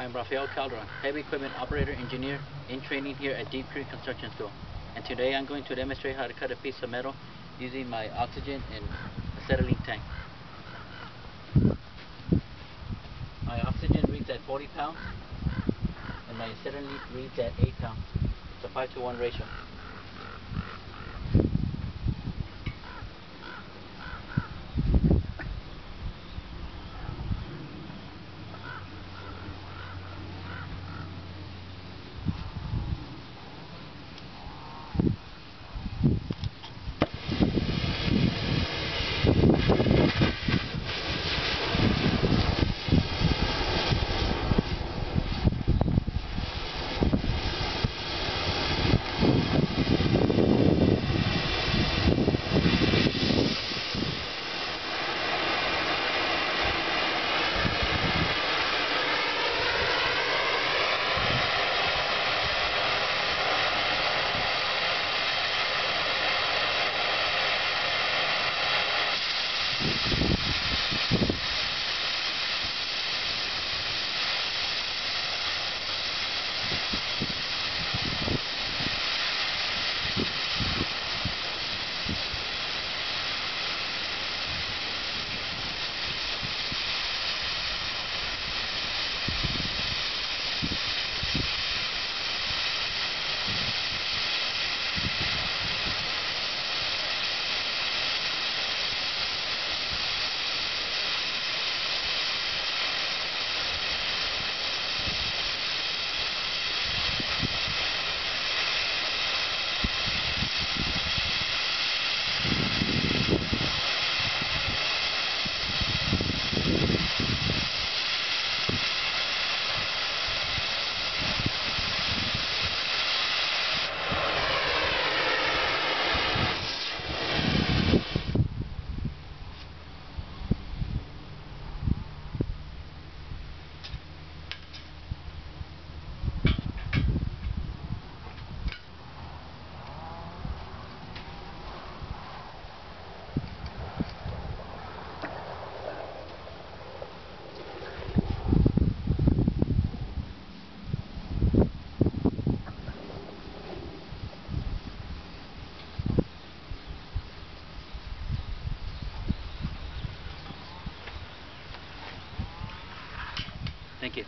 I'm Rafael Calderon, heavy equipment operator engineer in training here at Deep Creek Construction School. And today I'm going to demonstrate how to cut a piece of metal using my oxygen and acetylene tank. My oxygen reads at 40 pounds and my acetylene reads at 8 pounds. It's a 5 to 1 ratio. Thank you.